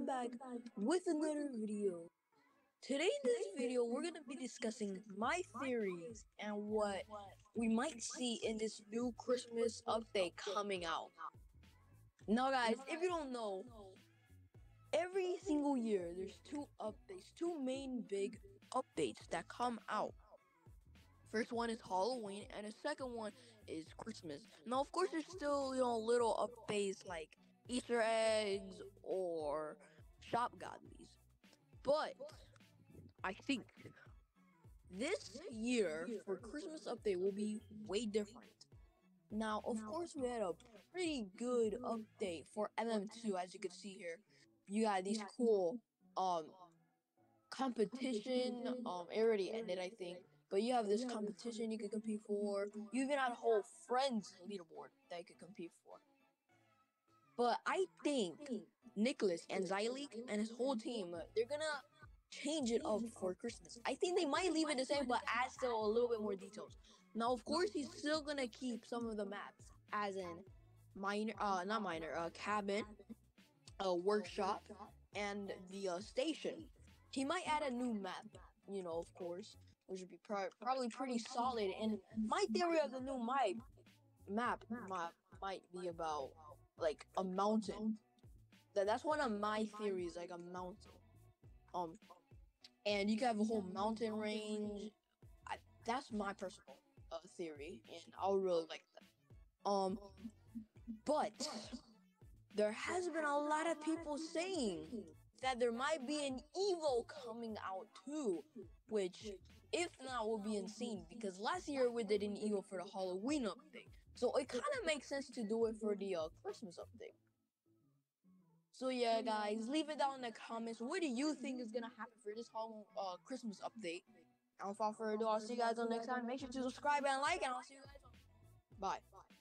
welcome back with another video. Today in this video, we're gonna be discussing my theories and what we might see in this new Christmas update coming out. Now guys, if you don't know, every single year there's two updates, two main big updates that come out. First one is Halloween, and the second one is Christmas. Now, of course, there's still you know little updates like Easter eggs or shop godlies, but I think this year for Christmas update will be way different. Now, of course, we had a pretty good update for MM2, as you can see here. You got these cool um competition. Um, it already ended, I think. But you have this competition you could compete for. You even had a whole friends leaderboard that you could compete for. But I think Nikilis and Zyleak and his whole team, they're gonna change it up for Christmas. I think they might leave it the same, but add still a little bit more details. Now, of course, he's still gonna keep some of the maps, as in minor, uh, not minor, uh, cabin, a workshop, and the uh, station. He might add a new map, you know, of course, which would be pro- probably pretty solid. And my theory of the new map map might, might be about like a mountain. That that's one of my theories, like a mountain. Um, and you can have a whole mountain range. I, that's my personal uh, theory, and I really like that. Um, but there has been a lot of people saying that there might be an Evo coming out too, which, if not, will be insane because last year we did an Evo for the Halloween update. So it kind of makes sense to do it for the uh, Christmas update. So yeah, guys, leave it down in the comments. What do you think is gonna happen for this whole uh, Christmas update? Without further ado, I'll see you guys on next time. Make sure to subscribe and like, and I'll see you guys. On- Bye. Bye.